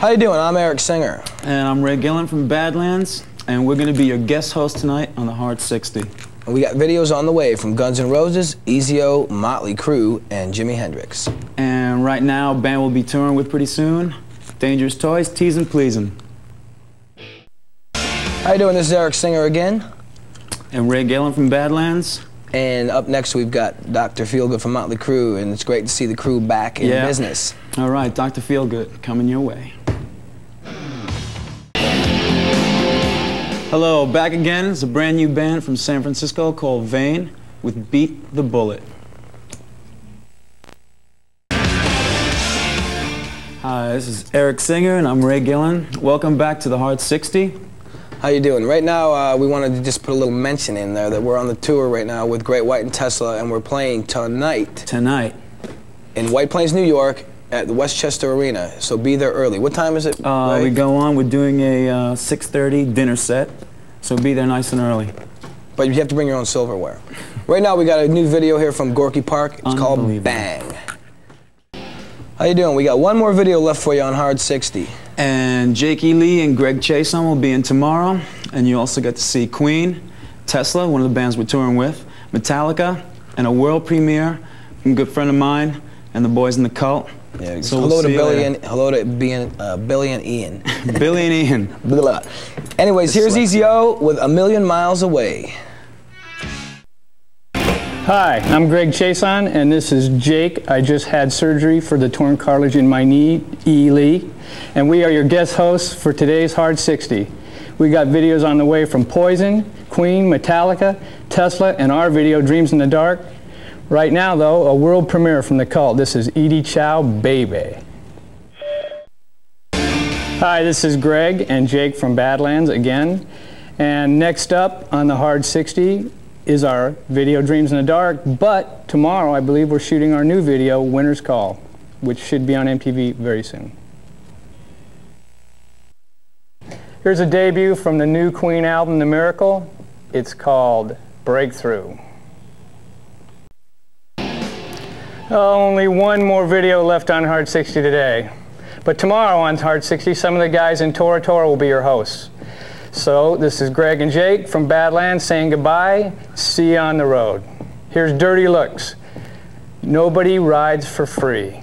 How you doing? I'm Eric Singer. And I'm Ray Gillen from Badlands, and we're going to be your guest host tonight on the Hard 60. And we got videos on the way from Guns N' Roses, EZO, Motley Crue, and Jimi Hendrix. And right now, band will be touring with pretty soon. Dangerous Toys, Tease and Pleasin'. How you doing? This is Eric Singer again. And Ray Gillen from Badlands. And up next, we've got Dr. Feelgood from Motley Crue, and it's great to see the crew back in Yeah. business. All right, Dr. Feelgood, coming your way. Hello, back again. It's a brand new band from San Francisco called Vain with Beat the Bullet. Hi, this is Eric Singer and I'm Ray Gillen. Welcome back to the Hard 60. How you doing? Right now, uh, we wanted to just put a little mention in there that we're on the tour right now with Great White and Tesla, and we're playing tonight Tonight, in White Plains, New York, at the Westchester Arena. So be there early. What time is it? uh, Ray? we go on. We're doing a uh, 6:30 dinner set, so be there nice and early. But you have to bring your own silverware. Right now, we got a new video here from Gorky Park. It's called Bang. How you doing? We got one more video left for you on Hard 60. And Jake E. Lee and Greg Chaisson will be in tomorrow. And you also get to see Queen, Tesla, one of the bands we're touring with, Metallica, and a world premiere from a good friend of mine and the boys in the cult. Yeah, So hello we'll to Billy and hello to Bian, uh, Billy and Ian. Billy and Ian. Blah, blah. Anyways, here's EZO with A Million Miles Away. Hi, I'm Greg Chaisson, and this is Jake. I just had surgery for the torn cartilage in my knee, E. Lee, and we are your guest hosts for today's Hard 60. We got videos on the way from Poison, Queen, Metallica, Tesla, and our video, Dreams in the Dark. Right now, though, a world premiere from the cult. This is Edie Ciao, Baby. Hi, this is Greg and Jake from Badlands again. And next up on the Hard 60 is our video Dreams in the Dark. But tomorrow, I believe we're shooting our new video, Winter's Call, which should be on MTV very soon. Here's a debut from the new Queen album, The Miracle. It's called Breakthrough. Only one more video left on Hard 60 today. But tomorrow on Hard 60, some of the guys in Tora Tora will be your hosts. So this is Greg and Jake from Badlands saying goodbye. See you on the road. Here's Dirty Looks. Nobody rides for free.